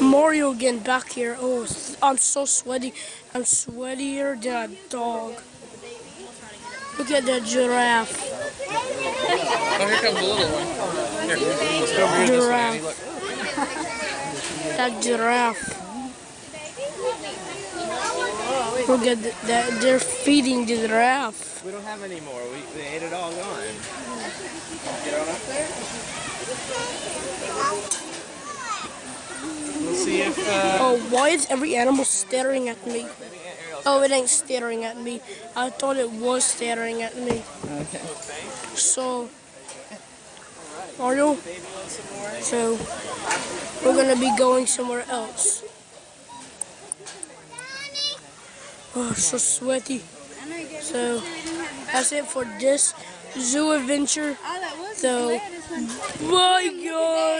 Mario again back here. Oh, I'm so sweaty. I'm sweatier than a dog. Look at that giraffe. Oh, here comes the little one. Here, let's go over here this way, That giraffe. Look at that. They're feeding the giraffe. We don't have any more. We, they ate it all gone. See if. Uh, Oh, why is every animal staring at me? Oh, it ain't staring at me. I thought it was staring at me. okay. So, Mario. So, we're gonna be going somewhere else. Oh, so sweaty. So, that's it for this zoo adventure. So, bye guys.